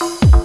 Bye.